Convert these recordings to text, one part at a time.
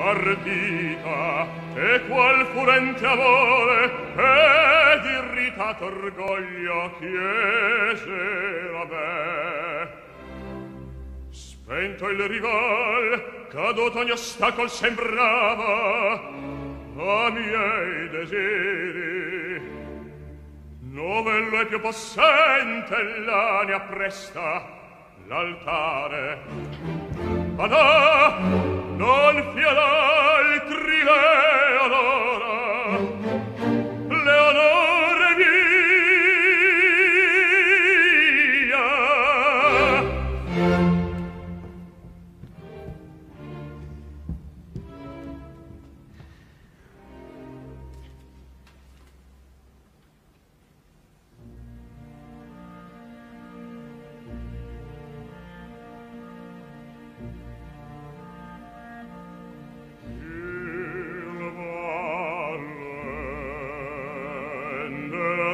ardita e qual furente amore ed irritato orgoglio chiese la me spento il rival caduto ogni ostacol sembrava a miei desiri. Novello e più possente l'ania presta l'altare. Ma no non fia altri eh, le adora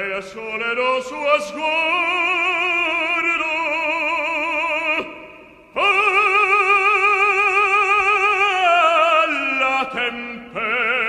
Gaia sole do sua sguardo alla tempesta.